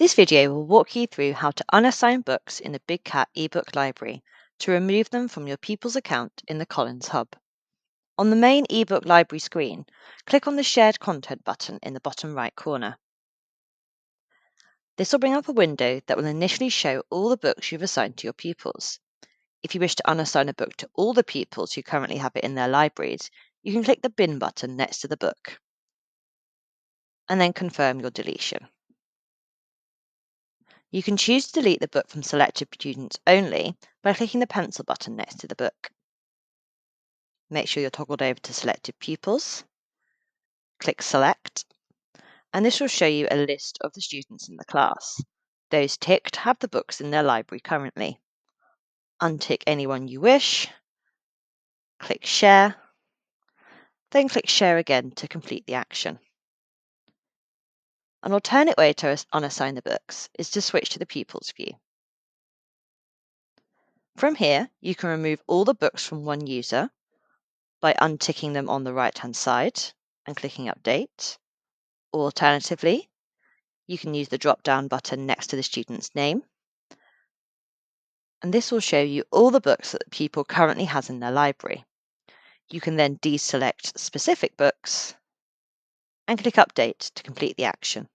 This video will walk you through how to unassign books in the Big Cat eBook library to remove them from your pupil's account in the Collins Hub. On the main eBook library screen, click on the Shared Content button in the bottom right corner. This will bring up a window that will initially show all the books you've assigned to your pupils. If you wish to unassign a book to all the pupils who currently have it in their libraries, you can click the Bin button next to the book and then confirm your deletion. You can choose to delete the book from selected students only by clicking the pencil button next to the book. Make sure you're toggled over to selected pupils. Click Select, and this will show you a list of the students in the class. Those ticked have the books in their library currently. Untick anyone you wish, click Share, then click Share again to complete the action. An alternate way to unassign the books is to switch to the pupils view. From here, you can remove all the books from one user by unticking them on the right-hand side and clicking Update. Alternatively, you can use the drop-down button next to the student's name. And this will show you all the books that the pupil currently has in their library. You can then deselect specific books and click Update to complete the action.